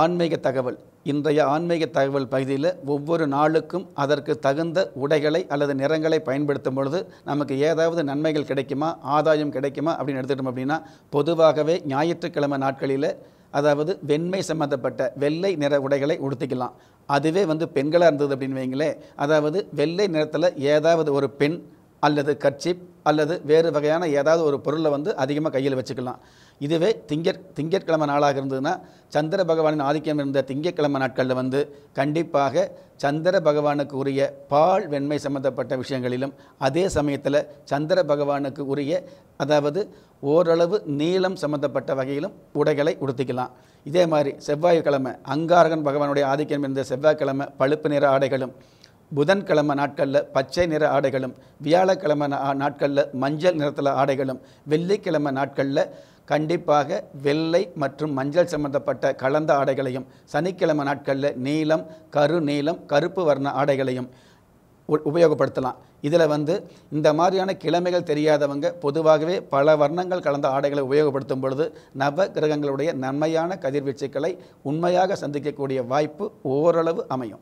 ஆன்மீக தகவல். இன்றைய ஆன்மீக தகவல் பகுதியில் ஒவ்வொரு நாளுக்கும் அதற்கு தகுந்த உடைகளை அல்லது நிறங்களை பயன்படுத்தும் பொழுது நமக்கு ஏதாவது நன்மைகள் கிடைக்குமா ஆதாயம் கிடைக்குமா அப்படின்னு எடுத்துக்கிட்டோம் அப்படின்னா பொதுவாகவே ஞாயிற்றுக்கிழமை நாட்களில் அதாவது வெண்மை சம்மந்தப்பட்ட வெள்ளை நிற உடைகளை உடுத்திக்கலாம். அதுவே வந்து பெண்களாக இருந்தது அப்படின்னு வைங்களேன் அதாவது வெள்ளை நிறத்தில் ஏதாவது ஒரு பெண் அல்லது கர்ச்சிப் அல்லது வேறு வகையான ஏதாவது ஒரு பொருளை வந்து அதிகமாக கையில் வச்சுக்கலாம். இதுவே திங்கட் திங்கட்கிழமை நாளாக இருந்ததுன்னா சந்திர பகவானின் ஆதிக்கம் இருந்த திங்கட்கிழமை நாட்களில் வந்து கண்டிப்பாக சந்திர பகவானுக்கு உரிய பால் வெண்மை சம்பந்தப்பட்ட விஷயங்களிலும் அதே சமயத்தில் சந்திர பகவானுக்கு உரிய அதாவது ஓரளவு நீளம் சம்பந்தப்பட்ட வகையிலும் உடைகளை உடுத்திக்கலாம். இதே மாதிரி செவ்வாய்க்கிழமை அங்காரகன் பகவானுடைய ஆதிக்கம் இருந்த செவ்வாய்க்கிழமை பழுப்பு நிற ஆடைகளும் புதன்கிழமை நாட்களில் பச்சை நிற ஆடைகளும் வியாழக்கிழமை நாட்களில் மஞ்சள் நிறத்தில் ஆடைகளும் வெள்ளிக்கிழமை நாட்களில் கண்டிப்பாக வெள்ளை மற்றும் மஞ்சள் சம்பந்தப்பட்ட கலந்த ஆடைகளையும் சனிக்கிழமை நாட்களில் நீலம் கரு நீலம் கருப்பு வர்ண ஆடைகளையும் உ- உபயோகப்படுத்தலாம். இதில் வந்து இந்த மாதிரியான கிழமைகள் தெரியாதவங்க பொதுவாகவே பல வர்ணங்கள் கலந்த ஆடைகளை உபயோகப்படுத்தும் பொழுது நவ கிரகங்களுடைய நன்மையான கதிர்வீச்சுக்களை உண்மையாக சந்திக்கக்கூடிய வாய்ப்பு ஓரளவு அமையும்.